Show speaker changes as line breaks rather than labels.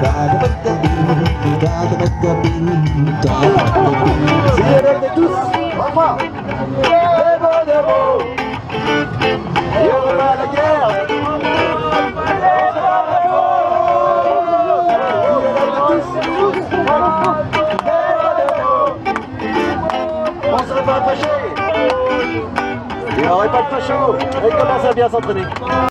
Dada, dada, On ne serait pas attachés, il n'y aurait pas de chaud, il commence à bien s'entraîner.